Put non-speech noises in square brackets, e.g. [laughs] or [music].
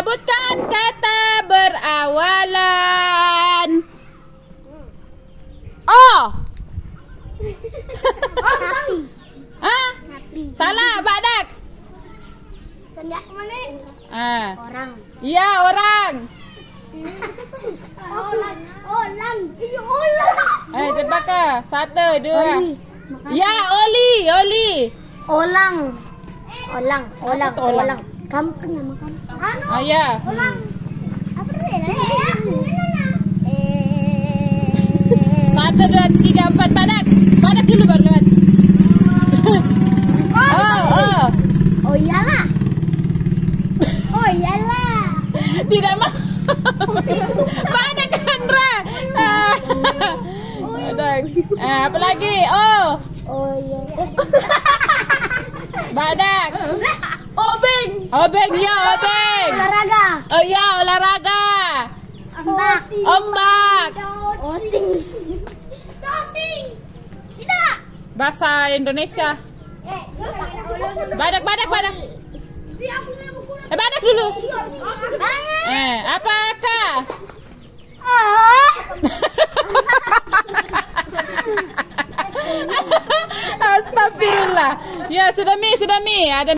Sebutkan kata berawalan O. Sapi. Hah? Sapi. Salah, Badak. Tanda mana? Ah. Orang. Ya, orang. [laughs] Orang. Orang. Iya orang. Eh, terbakar. Satu, dua. Oli. Ya, Oli, Oli. Olang. Olang. Olang. Tu olang? Olang. Kampung nama kampung. Anu. Ah, ya. Olang. Apa dia? Eh. Satu, dua, tiga, empat. Badak. Badak dulu baru lewat. [laughs] Oh, oh. Oh iyalah. Oh iyalah. Tidak mau. Badak Andra. Ah. Badak. Ah, apa lagi? Oh. Oh iya. [laughs] Obeng. Ya, obeng. Olahraga. Oh ya, olahraga. Ombak. Ombak. Osing. Osing. Tidak. Bahasa Indonesia. Badak, badak, badak. Eh, badak dulu. Eh, apa kak? Ah. [laughs] Astagfirullah. Ya, sudah mi, sudah mi. Ada